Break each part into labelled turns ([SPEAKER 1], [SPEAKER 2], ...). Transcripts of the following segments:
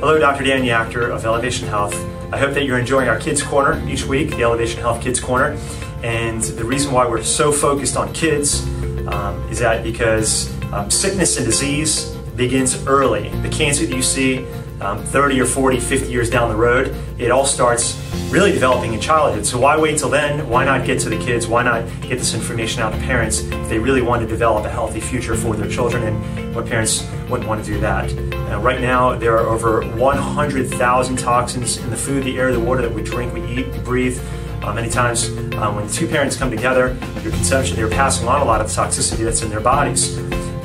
[SPEAKER 1] Hello, Dr. Dan Yachter of Elevation Health. I hope that you're enjoying our Kids Corner each week, the Elevation Health Kids Corner. And the reason why we're so focused on kids um, is that because um, sickness and disease begins early. The cancer that you see um, 30 or 40, 50 years down the road, it all starts really developing in childhood. So why wait till then? Why not get to the kids? Why not get this information out to parents if they really want to develop a healthy future for their children? And what parents wouldn't want to do that? Uh, right now, there are over 100,000 toxins in the food, the air, the water that we drink, we eat, we breathe. Uh, many times, uh, when two parents come together, your consumption, they're passing on a lot of toxicity that's in their bodies.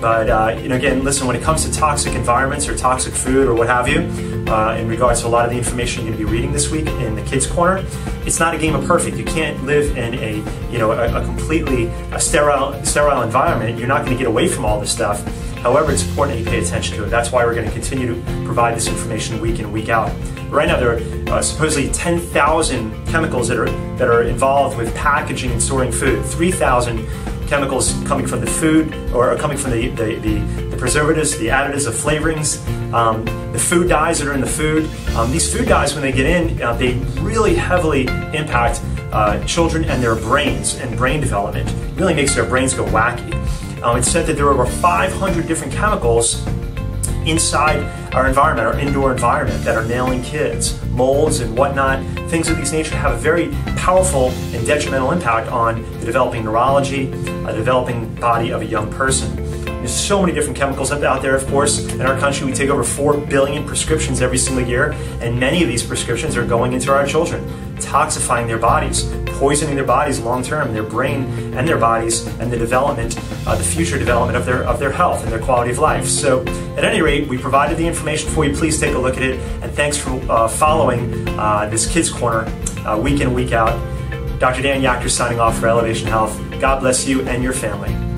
[SPEAKER 1] But uh, you know, again, listen. When it comes to toxic environments or toxic food or what have you, uh, in regards to a lot of the information you're going to be reading this week in the Kids Corner, it's not a game of perfect. You can't live in a you know a, a completely a sterile sterile environment. You're not going to get away from all this stuff. However, it's important that you pay attention to it. That's why we're going to continue to provide this information week in week out. Right now, there are uh, supposedly 10,000 chemicals that are that are involved with packaging and storing food. 3,000 chemicals coming from the food or coming from the, the, the, the preservatives, the additives, the flavorings, um, the food dyes that are in the food. Um, these food dyes, when they get in, uh, they really heavily impact uh, children and their brains and brain development. It really makes their brains go wacky. Um, it's said that there are over 500 different chemicals inside our environment, our indoor environment, that are nailing kids. Molds and whatnot, things of these nature have a very powerful and detrimental impact on the developing neurology, a developing body of a young person. There's so many different chemicals out there, of course. In our country, we take over 4 billion prescriptions every single year, and many of these prescriptions are going into our children, toxifying their bodies, poisoning their bodies long term, their brain and their bodies, and the development, uh, the future development of their, of their health and their quality of life. So, at any rate, we provided the information for you. Please take a look at it, and thanks for uh, following uh, this Kids Corner uh, week in, week out. Dr. Dan Yachter signing off for Elevation Health. God bless you and your family.